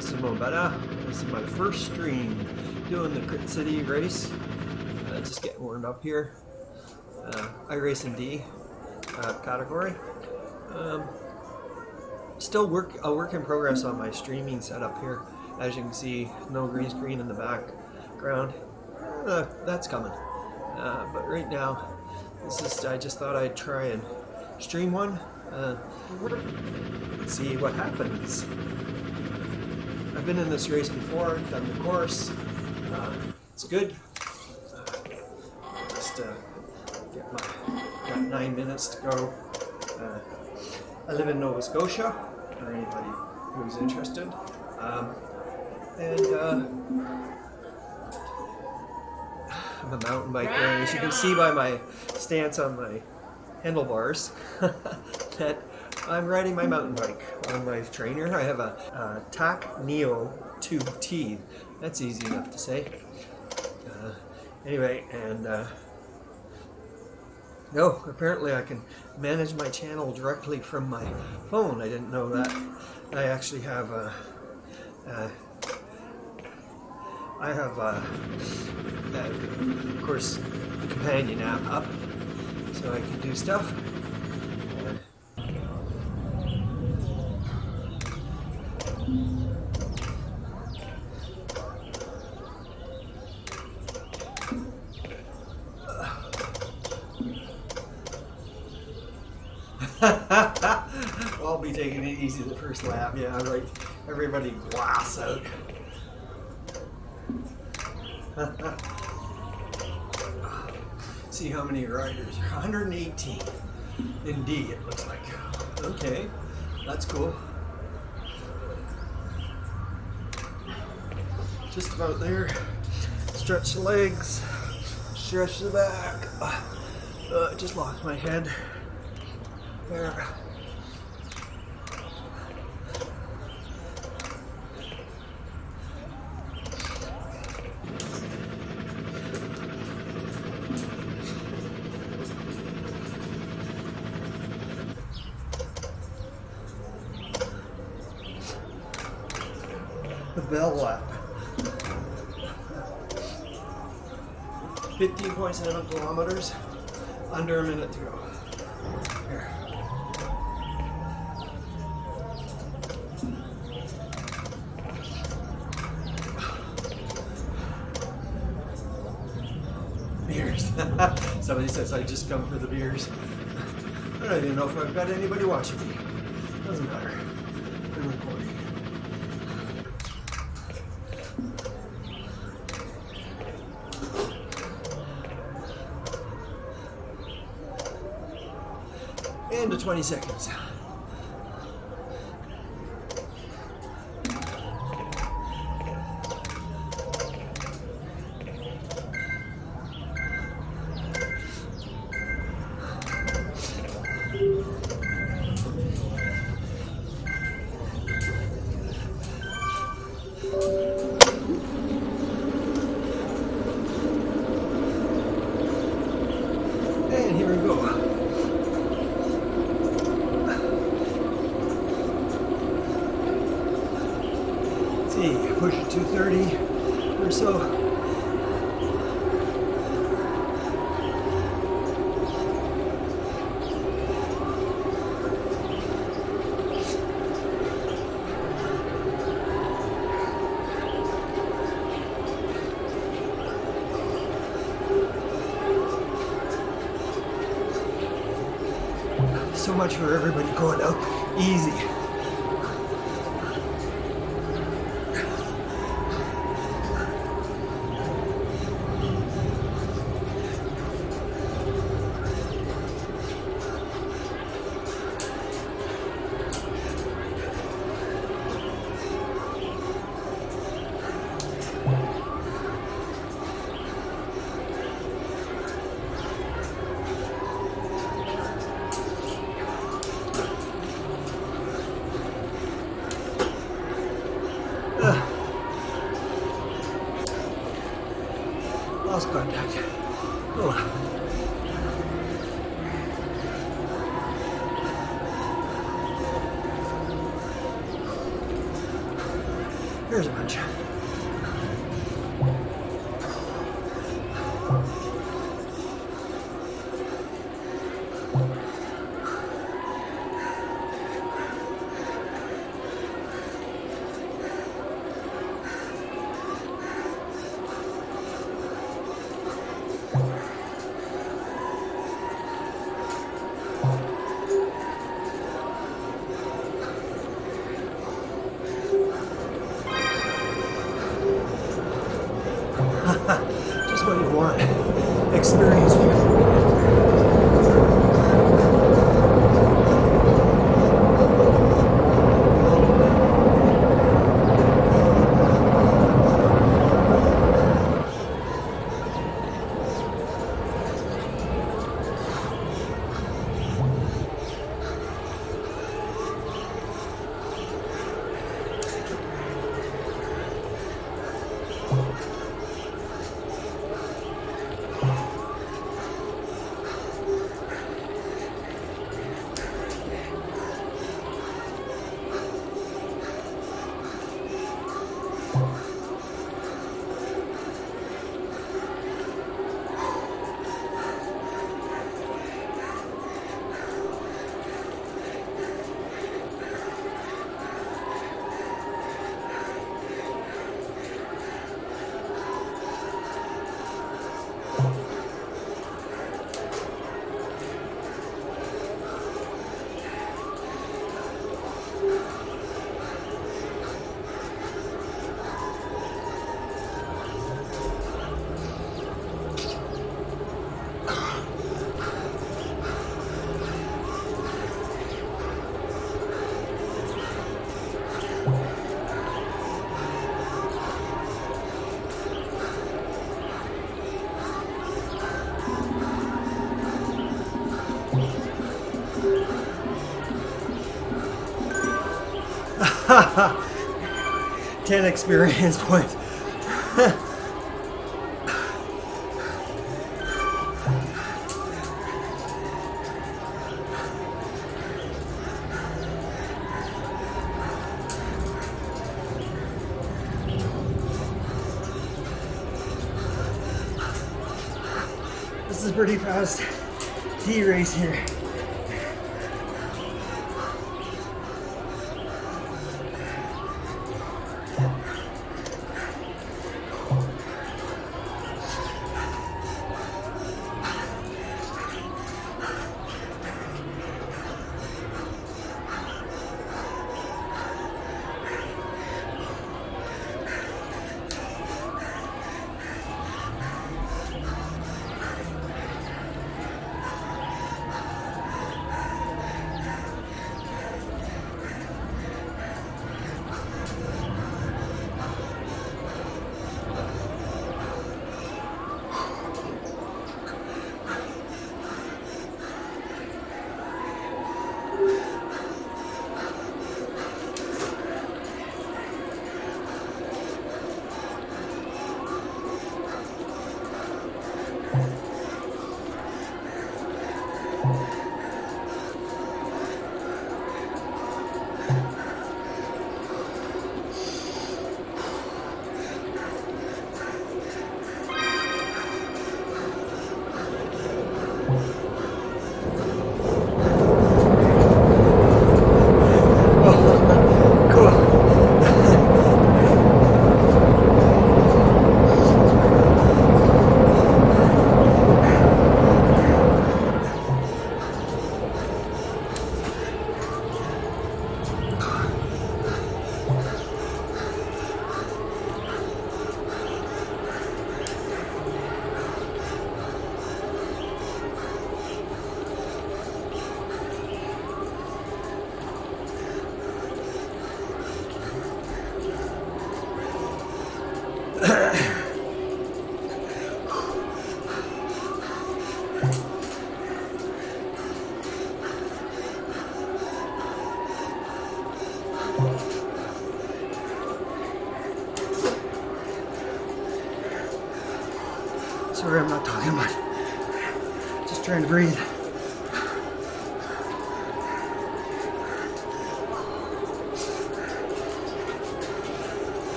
This is This is my first stream doing the Crit City race. Uh, just getting warmed up here. Uh, I race in D uh, category. Um, still work a work in progress on my streaming setup here. As you can see, no green screen in the background. Uh, that's coming. Uh, but right now, this is I just thought I'd try and stream one. Uh, see what happens. I've been in this race before, done the course. Uh, it's good. Uh, just uh, get my got nine minutes to go. Uh, I live in Nova Scotia, for anybody who's interested. Um, and uh, I'm a mountain biker, and as you can see by my stance on my handlebars, that I'm riding my mountain bike on my trainer. I have a, a Tacx Neo 2T. That's easy enough to say. Uh, anyway, and uh, no, apparently I can manage my channel directly from my phone. I didn't know that. I actually have a, a I have, a, of course, the companion app up, so I can do stuff. I'll be taking first lap. Yeah, like Everybody glass out. See how many riders? 118. Indeed, it looks like. Okay, that's cool. Just about there. Stretch the legs, stretch the back. Uh, just lost my head. There. the bell lap. 15.7 kilometers, under a minute to go. Beers. Somebody says I just come for the beers. I don't even know if I've got anybody watching me. And to 20 seconds. And here we go. Let's see, push it 230 or so. So much for everybody going out easy. 10 experience points. this is pretty fast T race here.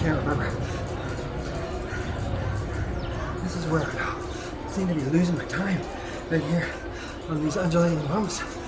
Can't remember. This is where I seem to be losing my time right here on these undulating bumps.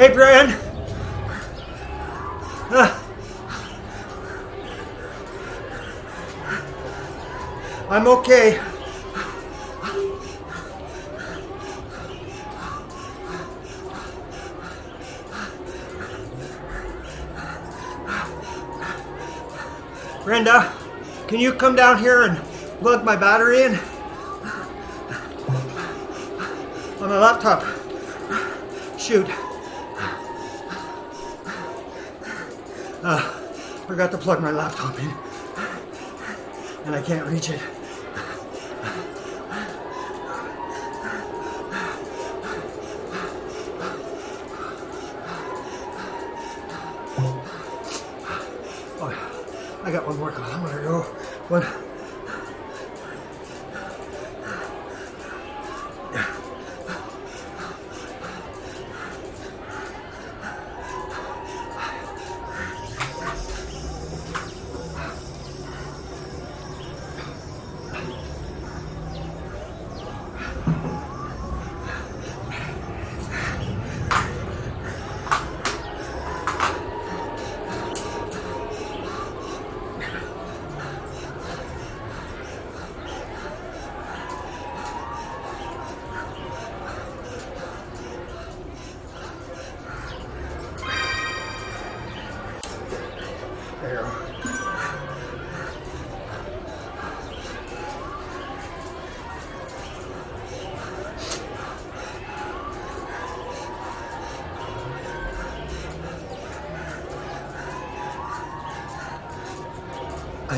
Hey, Brian. Ah. I'm okay. Brenda, can you come down here and plug my battery in? on my laptop. Shoot. Forgot to plug my laptop in. And I can't reach it.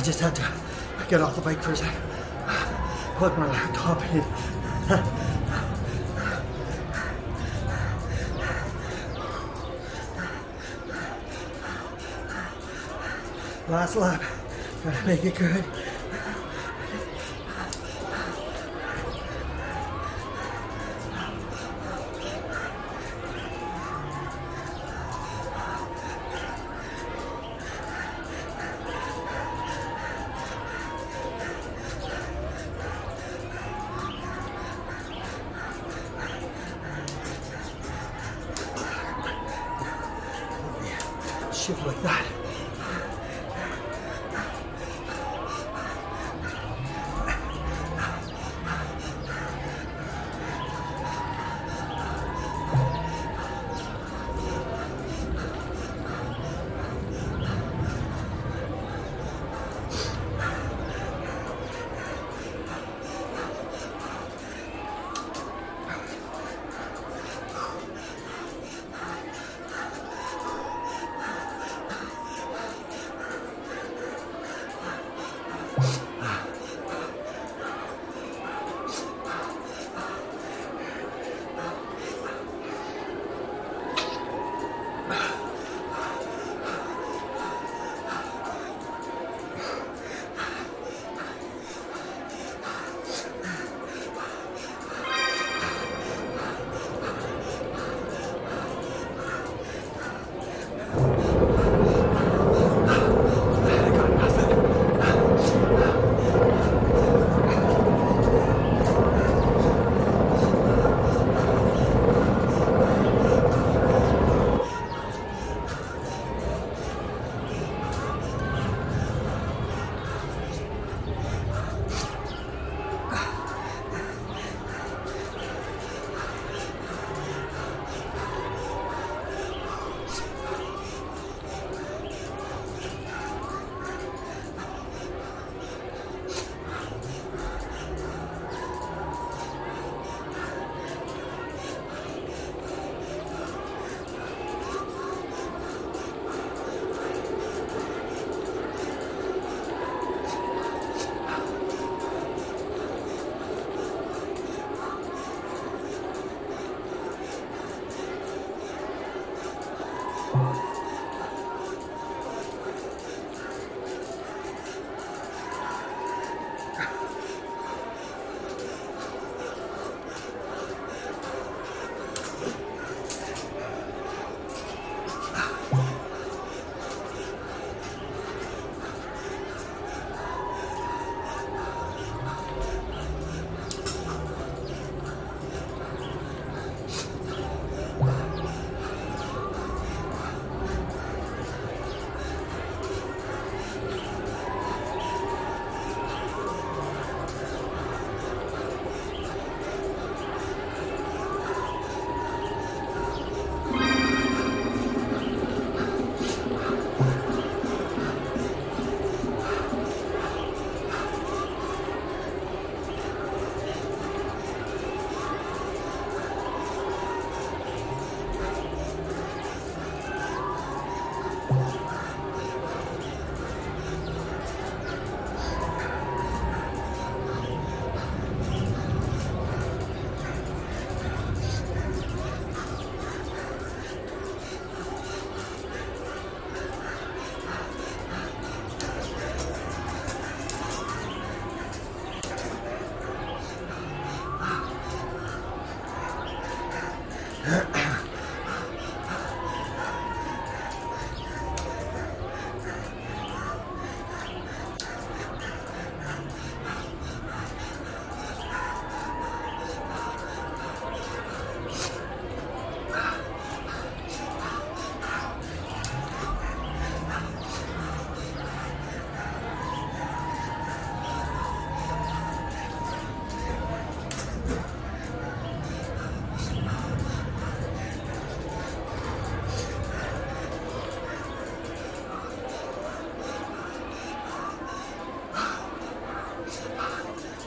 Just had to get off the bike for a second. Plug my laptop in. Last lap. Gotta make it good. Shift like that.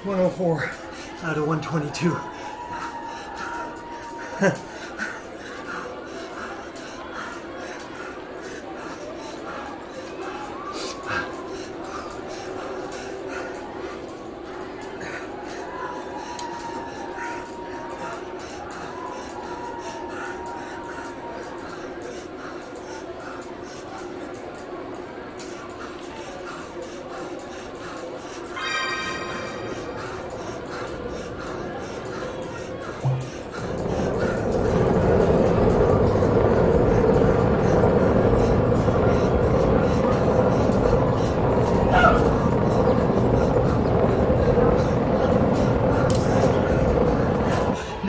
104 out of 122.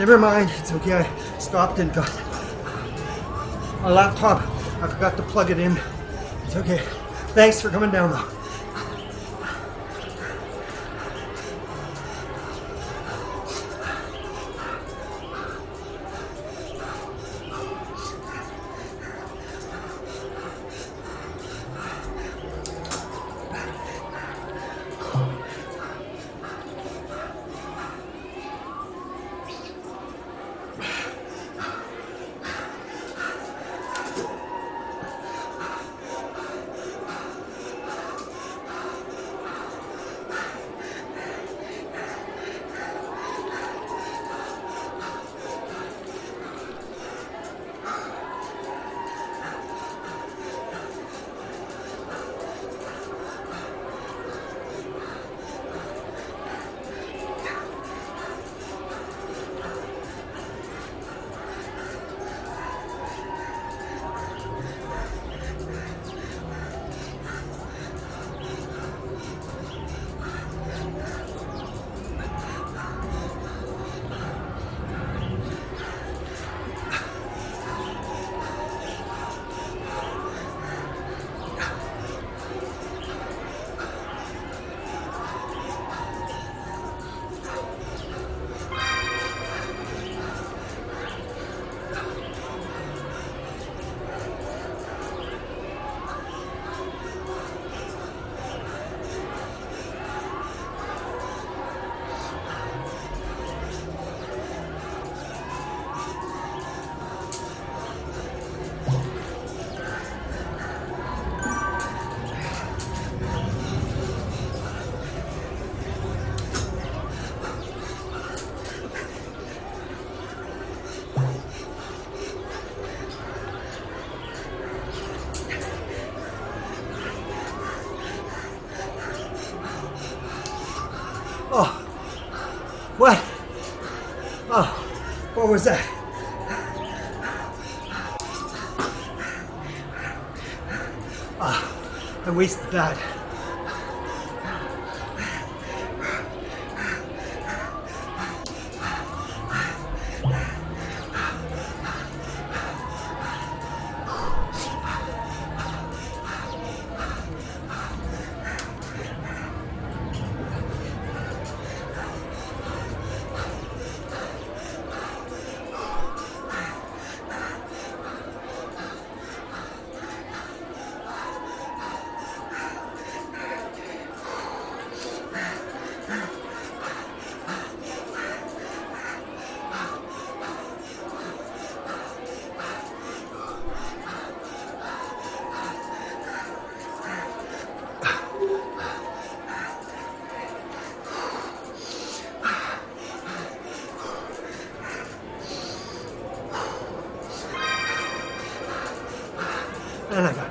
Never mind, it's okay. I stopped and got a laptop. I forgot to plug it in. It's okay. Thanks for coming down, though. Oh. What? Oh. What was that? Ah. I wasted that. Talaga.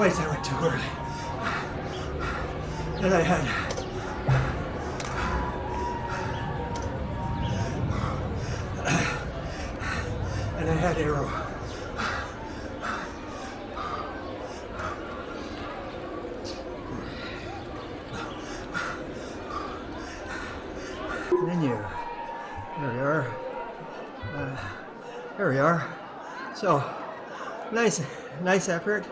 Twice I went too early. And I had and I had aero. Menu. There we are. Uh, there we are. So, nice, nice effort.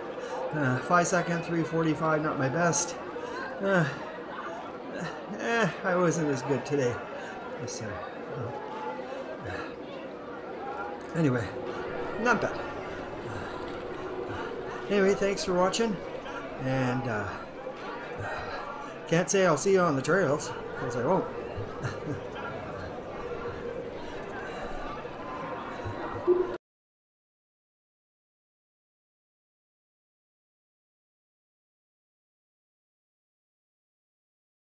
Uh, five second, 345, not my best. Uh, eh, I wasn't as good today. Yes, sir. Uh, anyway, not bad. Anyway, thanks for watching. And uh, can't say I'll see you on the trails, because I won't.